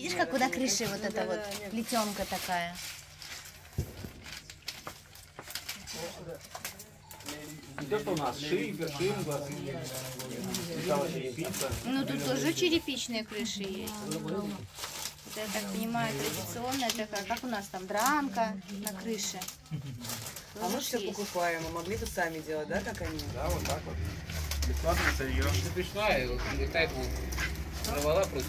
Видишь, как куда крыши вот эта вот плетенка такая. То, что у нас шинглас, металлочерепица. Ну, тут тоже черепичные крыши есть. Это, я так понимаю, традиционная такая, как у нас там, дранка на крыше. А мы все покупаем, а могли бы сами делать, да, как они? Да, вот так вот. Бесплатное сырье. Ты пришла, и вот летает вот, рвала просто.